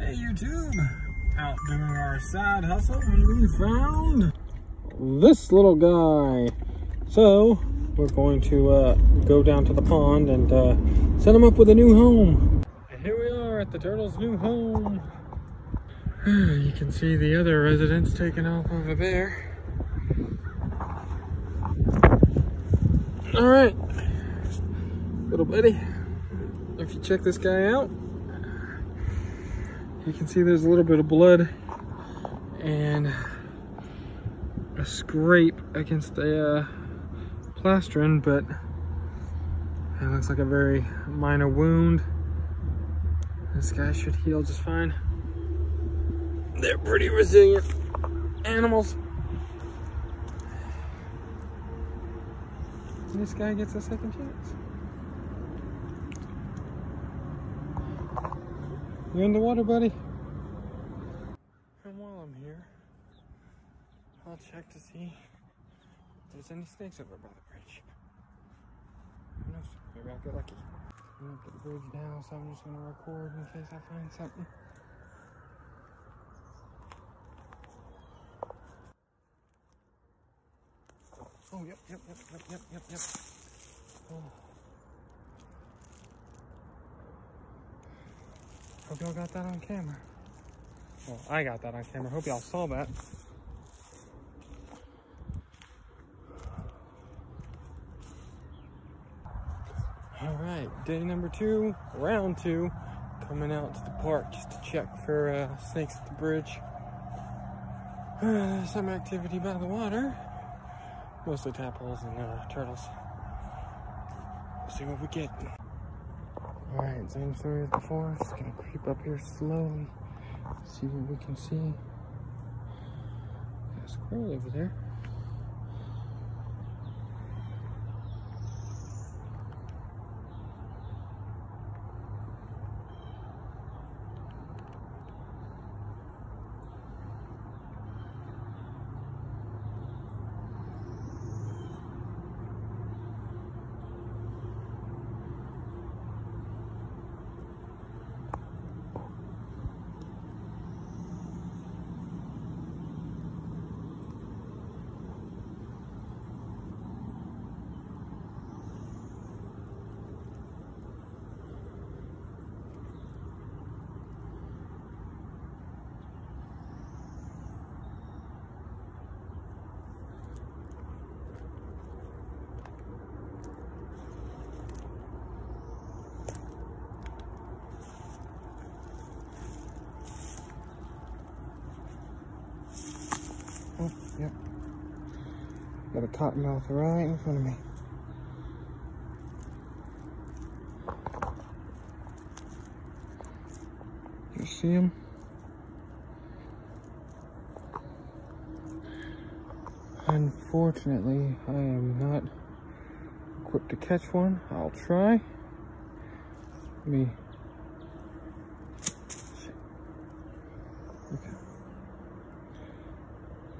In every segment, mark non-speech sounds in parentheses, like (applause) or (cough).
Hey YouTube, out doing our side hustle and we found this little guy. So we're going to uh, go down to the pond and uh, set him up with a new home. And here we are at the turtle's new home. (sighs) You can see the other residents taking off over there. All right, little buddy, if you check this guy out, you can see there's a little bit of blood and a scrape against the uh, plastron, but it looks like a very minor wound. This guy should heal just fine. They're pretty resilient animals. This guy gets a second chance. You're in the water, buddy? And while I'm here, I'll check to see if there's any snakes over by the bridge. Who knows? Maybe I'll get lucky. I'm up at the bridge now, so I'm just gonna record in case I find something. Oh, yep, yep, yep, yep, yep, yep, yep. Oh. Hope y'all got that on camera. Well, I got that on camera. Hope y'all saw that. All right, day number two, round two, coming out to the park just to check for uh, snakes at the bridge. (sighs) Some activity by the water, mostly tadpoles and uh, turtles. We'll see what we get. All right, same story as before. Just gonna creep up here slowly, see what we can see. Got a squirrel over there. Oh, yep. Got a cottonmouth right in front of me. You see him? Unfortunately, I am not equipped to catch one. I'll try. Let me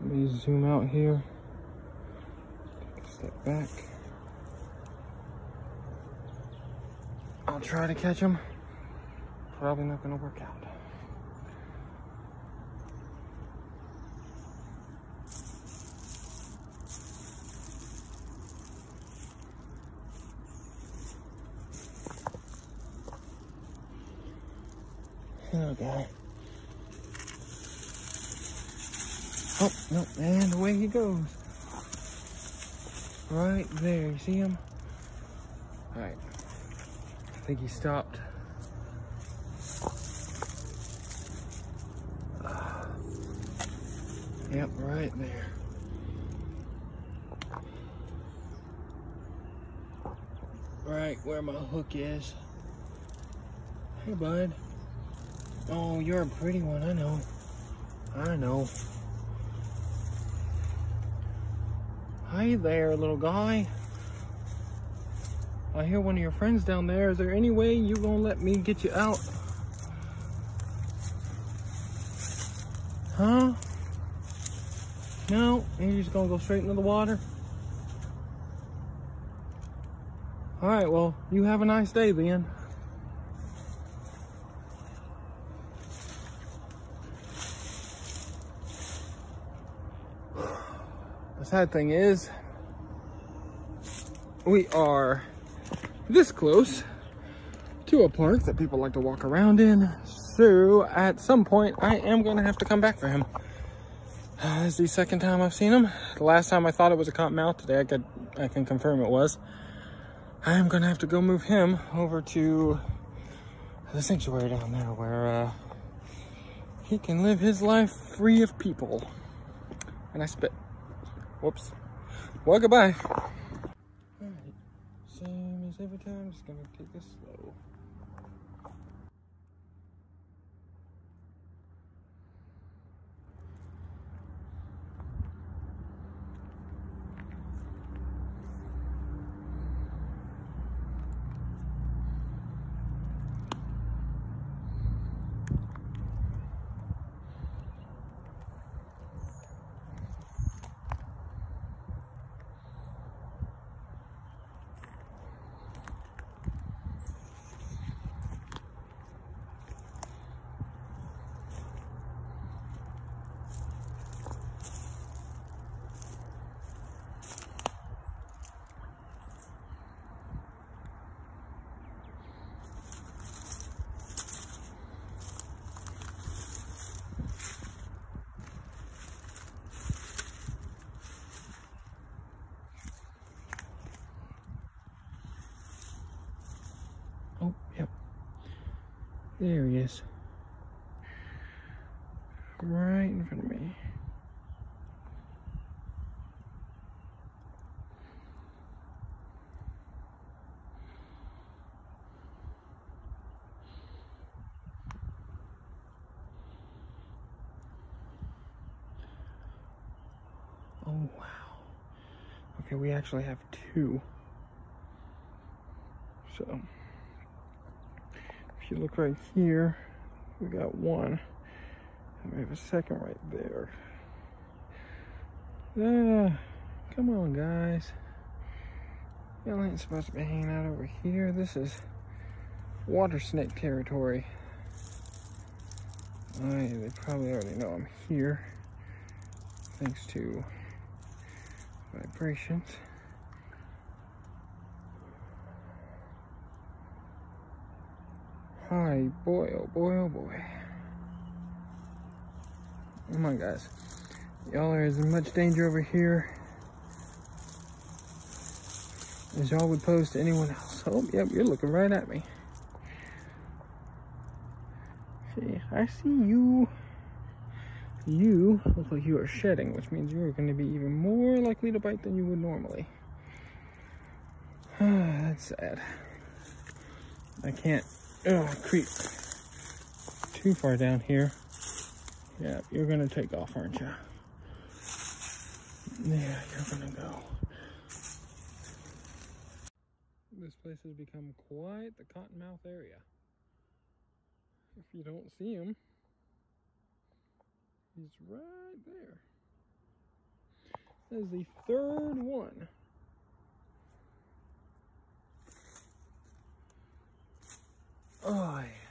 Let me zoom out here. Step back. I'll try to catch him. Probably not gonna work out. Okay. Oh, no, and away he goes. Right there, you see him? All right, I think he stopped. Yep, right there. Right where my hook is. Hey, bud. Oh, you're a pretty one, I know. I know. Hi there, little guy. I hear one of your friends down there. Is there any way you gonna let me get you out? Huh? No? You're just gonna go straight into the water? All right, well, you have a nice day then. Sad thing is, we are this close to a park that people like to walk around in. So at some point, I am going to have to come back for him. (sighs) Uh, this is the second time I've seen him. The last time I thought it was a cottonmouth. Today I could I can confirm it was. I am going to have to go move him over to the sanctuary down there where uh, he can live his life free of people. And I spit. Whoops. Well, goodbye. Alright, same as every time, just gonna take this slow. There he is. Right in front of me. Oh, wow. Okay, we actually have two. So, you look right here, we got one. And we have a second right there. Ah, come on, guys. Y'all ain't supposed to be hanging out over here. This is water snake territory. Oh, yeah, they probably already know I'm here. Thanks to vibrations. Hi, boy, oh boy, oh boy. Come on, guys. Y'all are as much danger over here as y'all would pose to anyone else. Oh, yep, you're looking right at me. See, I see you. You look like you are shedding, which means you are going to be even more likely to bite than you would normally. (sighs) That's sad. I can't oh, creep too far down here. Yeah, you're to take off, aren't you? Yeah, you're to go. This place has become quite the cottonmouth area. If you don't see him, he's right there. That is the third one. Oh, yeah.